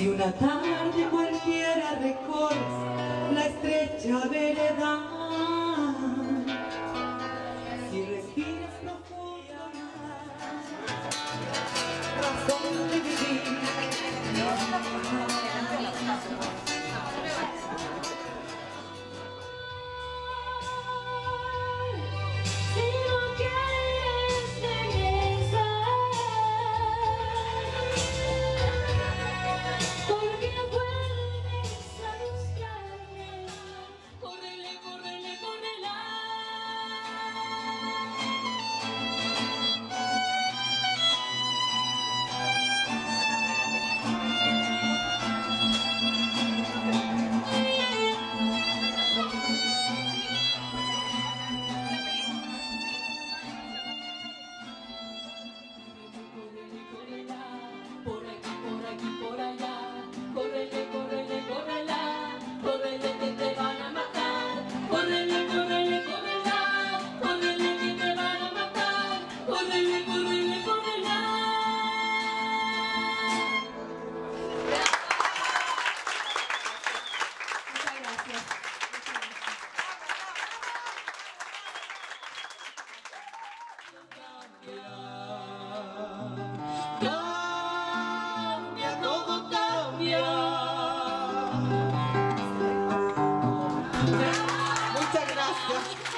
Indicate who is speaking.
Speaker 1: Si una tarde cualquiera recorres la estrecha vereda
Speaker 2: gracias.
Speaker 1: Cambia. Muchas gracias.